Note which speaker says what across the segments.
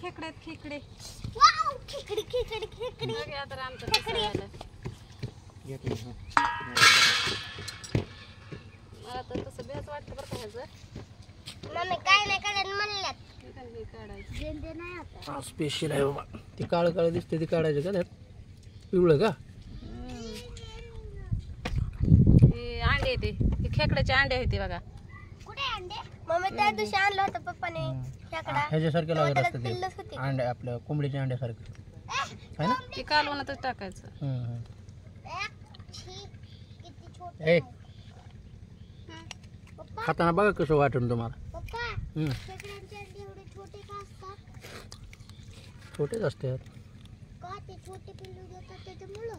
Speaker 1: खेकड्यात खेकडे.
Speaker 2: वाव खिकडी खिकडी खिकडी.
Speaker 1: बघूया तर आमचं
Speaker 2: खेकडे.
Speaker 1: कसं झालं.
Speaker 3: घेतलं, हा.
Speaker 1: मला तर तसं बेच वाटतं बरं का ह्याचं.
Speaker 2: मम्मी काय नाही काढत म्हणल्यात.
Speaker 1: हे काय हे काढायचं.
Speaker 2: गेंदे नाही आता.
Speaker 3: हा स्पेशल आहे बाबा. ती काळं काळं दिसते ती काढायचं का त्यात? पिवळं का?
Speaker 1: हे अंडे येते हे खेकड्याचे अंडे आहेत ते बघा.
Speaker 2: कुठे अंडे? मम्मी त्या दिवशी आणलं होतं पप्पाने खेकडा
Speaker 3: ह्याच्यासारखे लागत असतं ते
Speaker 2: होती.
Speaker 3: अंडे आपल्या कोंबडीच्या अंड्यासारखे आहे ना
Speaker 1: ते कालवणातच टाकायचं
Speaker 3: हम्म, हम्म. ए खाताना बघा कसं वाटून तुम्हाला
Speaker 2: पप्पा
Speaker 3: हम्म,
Speaker 2: खेकड्यांचे अंडे एवढे छोटे का असतात
Speaker 3: छोटेच असतात
Speaker 2: का ते छोटे पिल्लू देतात त्याच्यामुळं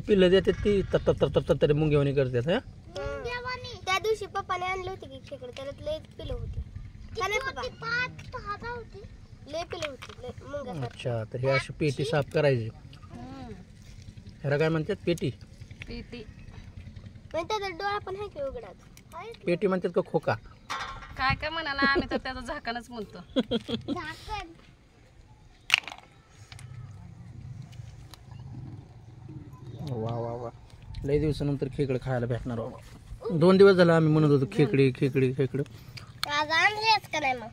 Speaker 3: पिल्लं देतात ती तप तप तप तप तरी मुंग्यावानी करतात हा
Speaker 2: दिवशी पप्पाने आणले होते की खेकडे त्याला लय पिलं होती. का नाही पप्पा? लय पिलं होती लय मुंग्या
Speaker 3: अच्छा तर हे अशी पेटी साफ करायची. ह्याला काय म्हणतात? पेटी.
Speaker 1: पीती
Speaker 2: पण त्याचा डोळा पण आहे की उघडाच
Speaker 3: पेटी म्हणतात का खोका?
Speaker 1: काय काय म्हणा ना आम्ही तर त्याचं झाकणच म्हणतो.
Speaker 2: झाकण.
Speaker 3: वा वा वा. लय दिवसानंतर खेकडे खायला भेटणार बाबा. दोन दिवस झाला आम्ही म्हणत होतो खेकडी खेकडी खेकडे.
Speaker 2: आज आणलेच का नाही मग?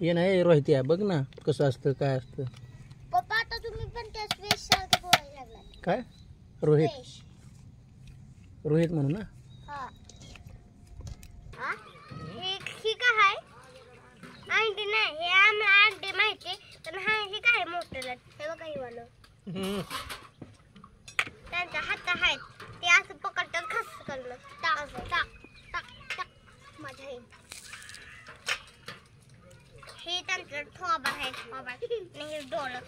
Speaker 3: ये नाही रोहिती आहे बघ ना कसं असतं काय असतं.
Speaker 2: पप्पा आता तुम्ही पण त्या स्पेस सारखं बोलायला लागला
Speaker 3: काय? रोहित. रोहित म्हणू ना?
Speaker 2: हा. हा? हे हे काय आहे? अंडी नाही हे अंडी माहिती पण हा हे काय मोठं हे बघा हे वालं त्यांच्या हात आहेत. टाक टाक टाक टाक हे. हे त्यांचं थोबा आहे थोबा आणि हे डोळं.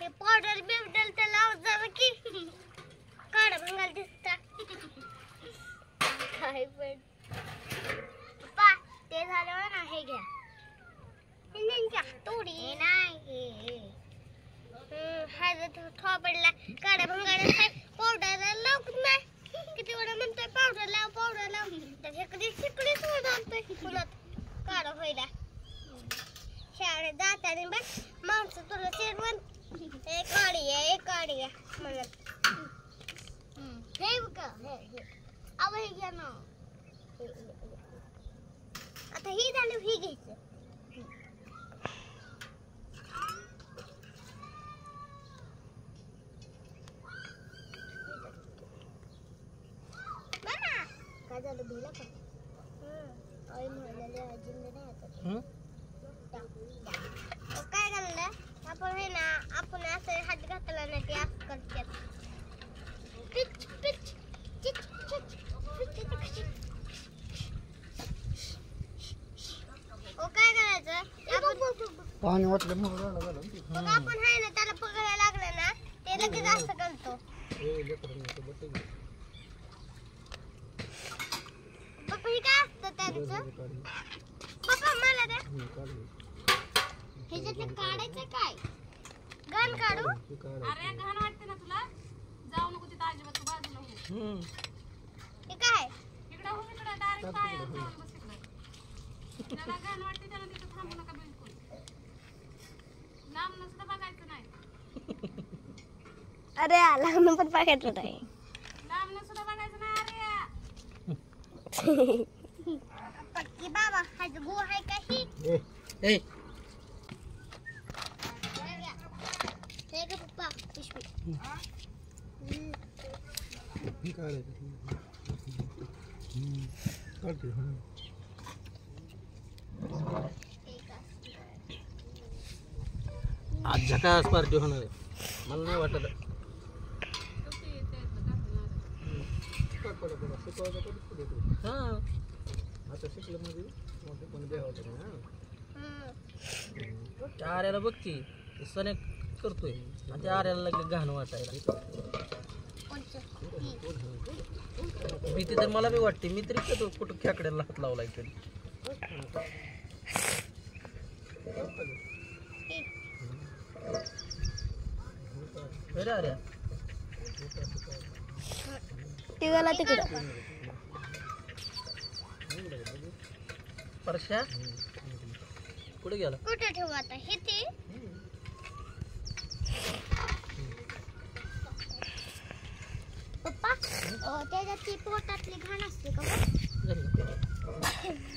Speaker 2: हे पावडर बिवडर तर लावत जरा की. काढ भंगाल दिसता. काय पण. पप्पा ते झाल्यावर ना हे घ्या. हे तोडी. नाही. हे ह्याचा थोपडला काढा भंगाला पावडर लावत नाही किती वेळा म्हणतोय पावडर लाव पावडर लाव तर हे कधी शिकडी सोड आणतोय पुन्हात काढा व्हायला शाळेत जाताना बस माणसं तुला शिरवण एक काढी आहे एक काढी आहे म्हणत हे बघा हे हे अव हे घ्या ना. आता ही झालं ही घ्यायचं मामा, काय झालं भिला का आई म्हणाली आजींना नाही आता
Speaker 3: हं?
Speaker 2: काय झालं आपण हे ना आपण असं हात घातला ना ते असं करतात पिच पिच चिच चिच पिच, चिच, चिच. ओ काय करायचं आपण
Speaker 3: पाणी वाटलं
Speaker 2: मग आपण आहे ना त्याला पकडायला लागलं ना ते लगेच असं करतो पप्पा हे काय असतं त्यांचं? पप्पा मला द्या. ह्याच्यातलं काढायचं काय? गण काढू?
Speaker 1: अरे घाण वाटते ना तुला? जाऊ नको तिथं अजिबात तू बाजूला हो.
Speaker 2: हे काय?
Speaker 1: इकडं हो इकडं. डायरेक्ट पायावर जाऊन बस इकडं. त्याला घाण वाटते त्याला तिथं थांबू नका बिलकुल.
Speaker 2: अरे आला पण पाकिटलं नाही.
Speaker 1: लांब सुद्धा बघायचं नाही अरे
Speaker 2: पक्की बाबा हा गो आहे का ही?
Speaker 3: ए
Speaker 2: हे का पप्पा पिशवी.
Speaker 3: आज झकास पार्टी होणार आहे. मला नाही वाटत हा आता शिकलं म्हणजे मोठे पण बेहावं
Speaker 2: हम्म.
Speaker 3: त्या आर्याला बघ की ते सने करतोय. आणि त्या आर्याला लागले घाण वाटायला. भीती तर मला बी वाटते मी तरी कुठं कुठं खेकड्याला हात लावलाय कधी
Speaker 2: ही.
Speaker 3: अरे आर्या
Speaker 2: ती गेला तिकडं
Speaker 3: परश्या कुठे गेला
Speaker 2: कुठे ठेवू आता हे ते पप्पा अं, त्याच्यात ती पोटातली घाण असते का बघ?
Speaker 3: घरी जा.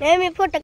Speaker 2: नाही मी फोटो